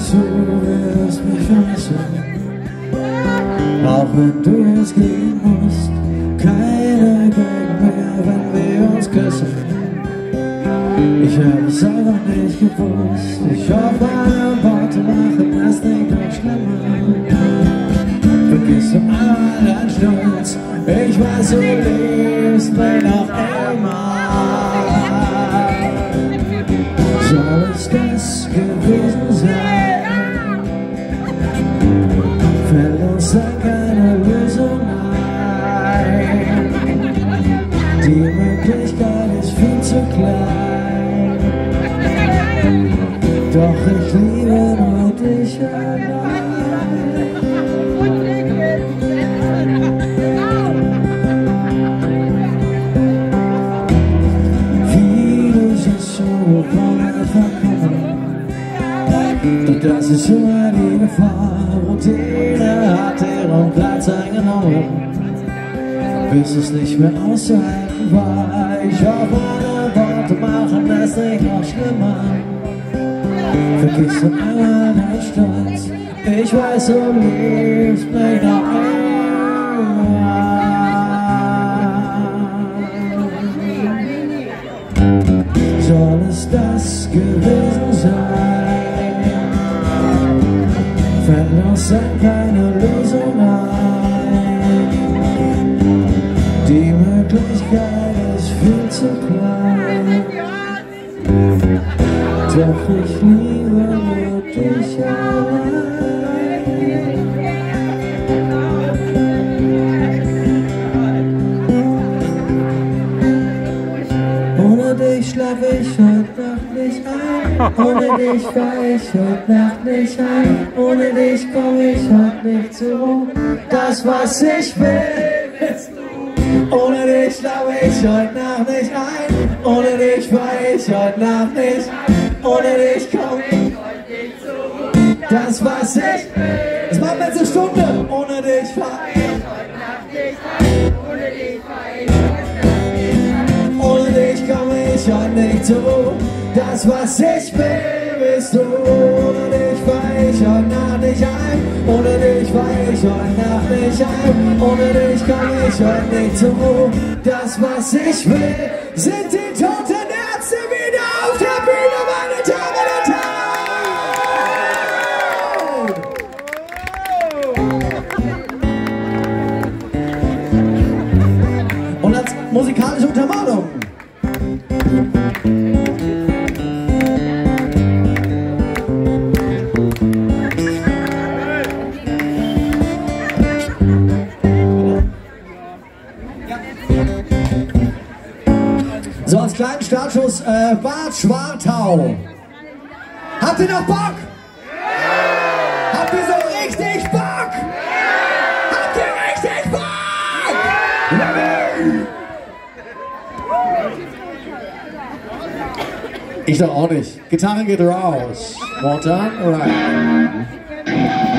weiß, du wirst mich vermissen. Auch wenn du jetzt gehen musst, keine Geld mehr, wenn wir uns küssen. Ich habe es einfach nicht gewusst. Ich hoffe, deine Worte machen es nicht noch schlimmer. Vergiss einmal deinen Stolz, ich weiß, du lebst mir noch immer. So ist das gewesen. Doch ich liebe nur dich. Vieles ist so von verkommen. Doch das ist immer die Gefahr. Routine hat ihren Platz eingenommen. Bis es nicht mehr auszuhalten war. Ich hoffe, meine Worte machen es nicht noch schlimmer. Vergiss doch einmal deinen Stolz. Ich weiß, du liebst mich noch. Soll es das gewesen sein? Fällt uns dann keine Lösung ein? Die Möglichkeit ist viel zu klein. Doch ich liebe nur dich allein. Ohne dich schlaf ich heute Nacht nicht ein. Ohne dich fahr ich heute Nacht nicht ein. Ohne dich komm ich heute nicht zur. Das, was ich will, bist du. Ohne dich schlaf ich heute Nacht nicht ein. Ohne dich fahr ich heute Nacht nicht. Ohne dich komm ich heute nicht Ruhe. Das, was ich will. Wir jetzt eine Stunde. Ohne dich fahr ich heute Nacht nicht. Ohne dich fahr ich ohne dich komm ich heute nicht zu. Das, was ich will, bist du. Ohne dich fahr ich heute Nacht nicht ein. Ohne dich fahr ich heute Nacht nicht ein. Ohne dich komm ich heute nicht zu. Das, was ich will, sind die musikalische Untermalung. So, als kleinen Startschuss, äh, Bad Schwartau. Habt ihr noch Bock? Ich doch auch nicht. Gitarre geht raus. Well done, alright.